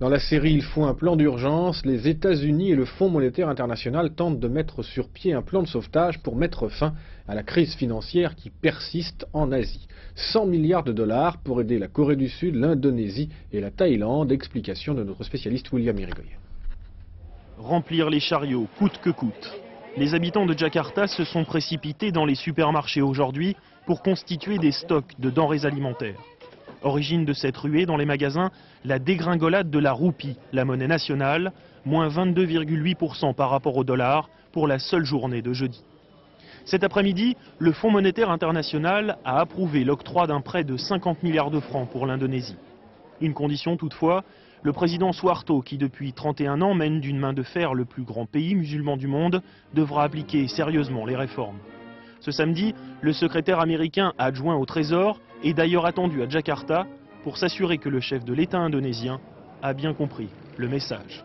Dans la série Il faut un plan d'urgence, les États-Unis et le Fonds monétaire international tentent de mettre sur pied un plan de sauvetage pour mettre fin à la crise financière qui persiste en Asie. 100 milliards de dollars pour aider la Corée du Sud, l'Indonésie et la Thaïlande. Explication de notre spécialiste William Irigoyen. Remplir les chariots, coûte que coûte. Les habitants de Jakarta se sont précipités dans les supermarchés aujourd'hui pour constituer des stocks de denrées alimentaires. Origine de cette ruée dans les magasins, la dégringolade de la roupie, la monnaie nationale, moins 22,8% par rapport au dollar pour la seule journée de jeudi. Cet après-midi, le Fonds monétaire international a approuvé l'octroi d'un prêt de 50 milliards de francs pour l'Indonésie. Une condition toutefois, le président Suharto, qui depuis 31 ans mène d'une main de fer le plus grand pays musulman du monde, devra appliquer sérieusement les réformes. Ce samedi, le secrétaire américain adjoint au Trésor est d'ailleurs attendu à Jakarta pour s'assurer que le chef de l'État indonésien a bien compris le message.